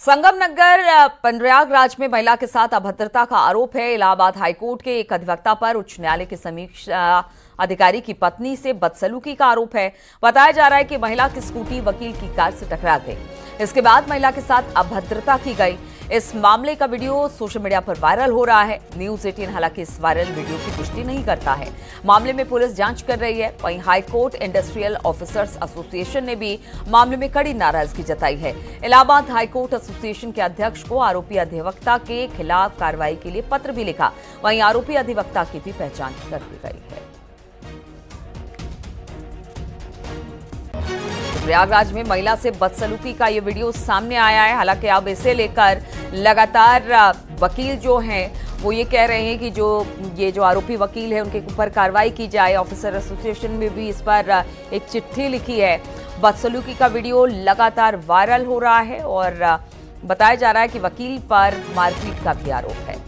संगम नगर प्रयागराज में महिला के साथ अभद्रता का आरोप है। इलाहाबाद हाईकोर्ट के एक अधिवक्ता पर उच्च न्यायालय के समीक्षा अधिकारी की पत्नी से बदसलूकी का आरोप है। बताया जा रहा है कि महिला की स्कूटी वकील की कार से टकरा गई। इसके बाद महिला के साथ अभद्रता की गई। इस मामले का वीडियो सोशल मीडिया पर वायरल हो रहा है। न्यूज़ एटीन हालाँकि इस वायरल वीडियो की पुष्टि नहीं करता है। मामले में पुलिस जाँच कर रही है। वहीं हाईकोर्ट इंडस्ट्रियल ऑफिसर्स एसोसिएशन ने भी मामले में कड़ी नाराज़गी जताई है। इलाहाबाद हाईकोर्ट एसोसिएशन के अध्यक्ष को आरोपी अधिवक्ता के खिलाफ कार्रवाई के लिए पत्र भी लिखा। वहीं आरोपी अधिवक्ता की भी पहचान कर दी गई है। प्रयागराज में महिला से बदसलूकी का ये वीडियो सामने आया है। हालाँकि अब इसे लेकर लगातार वकील जो हैं, वो ये कह रहे हैं कि जो, ये जो आरोपी वकील है, उनके ऊपर कार्रवाई की जाए। ऑफिसर एसोसिएशन में भी इस पर एक चिट्ठी लिखी है। बदसलूकी का वीडियो लगातार वायरल हो रहा है और बताया जा रहा है कि वकील पर मारपीट का भी आरोप है।